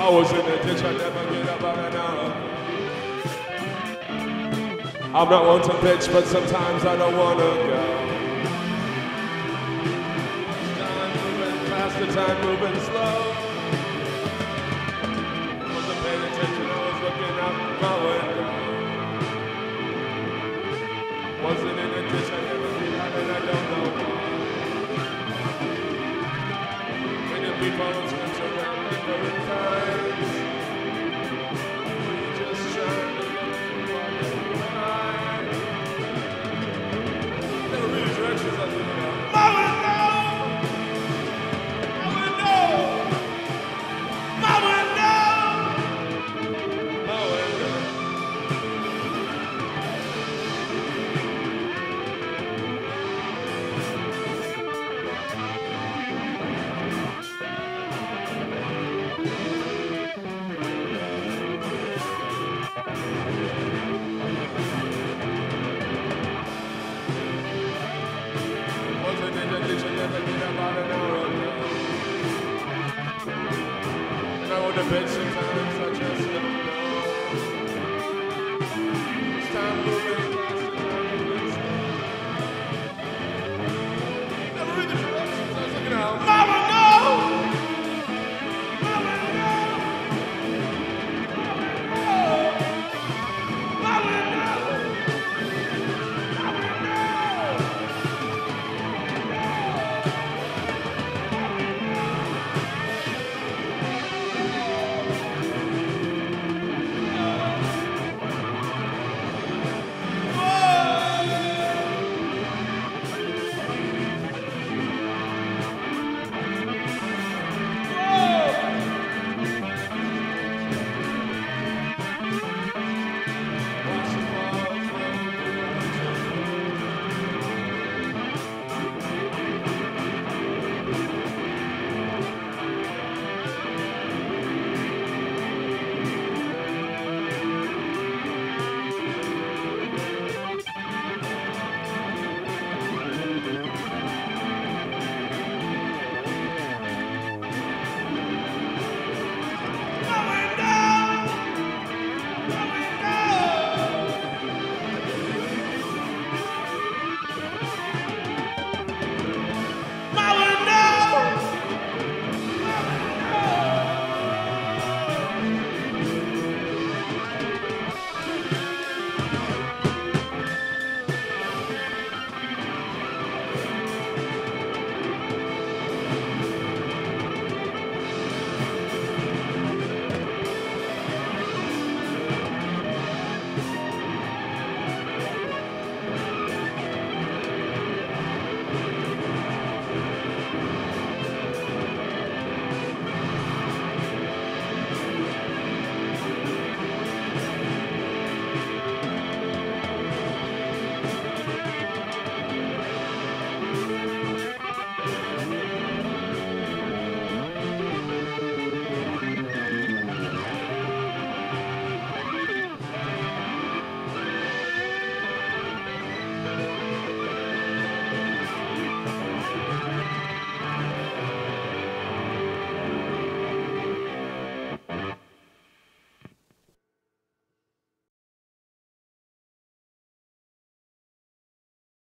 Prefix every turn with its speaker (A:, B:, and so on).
A: I was in the ditch, I never get about an hour. I'm not one to bitch, but sometimes I don't wanna go. Time moving fast, the time moving slow. Wasn't paying attention, I was looking out my window. Wasn't in the ditch, I never get out, and I don't know the people ago. And I